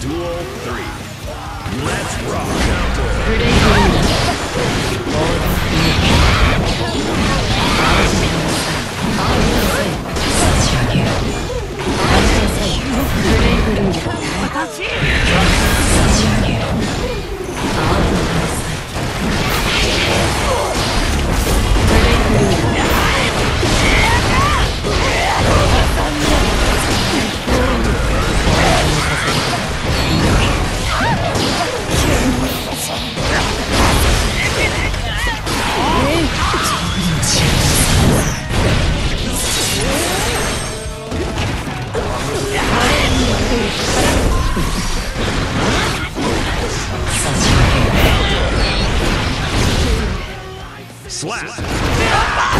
Duel 3. Let's rock! Slap. Slap.